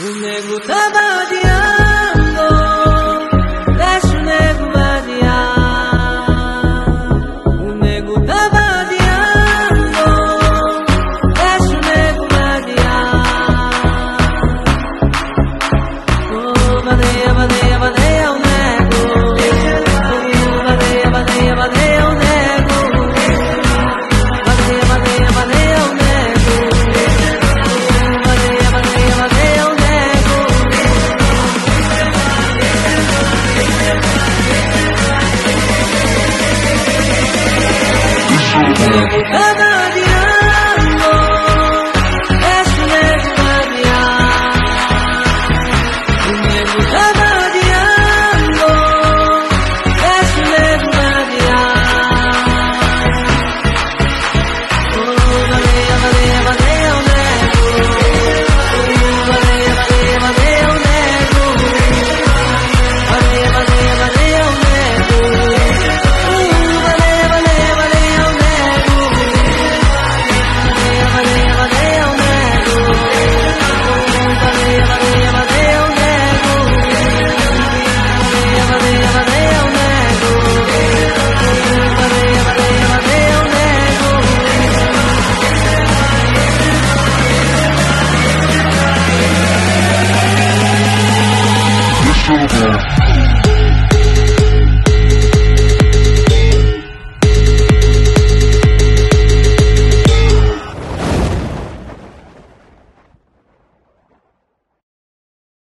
Umegutaba dia Bye-bye. Sugar.